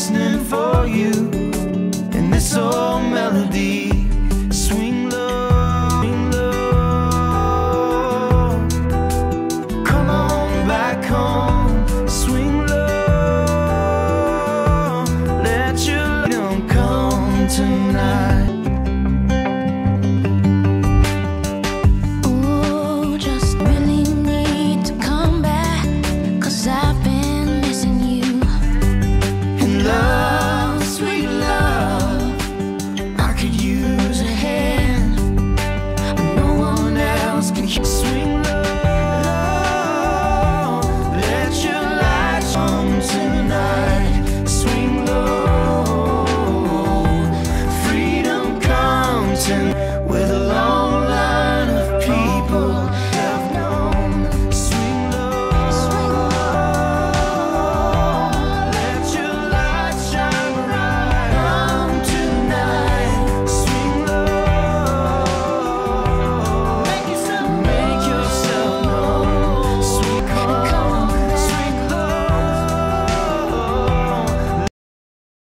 listening for you in this old melody. Swing low, swing low. Come on back home, swing low. Let your come tonight. dancing with a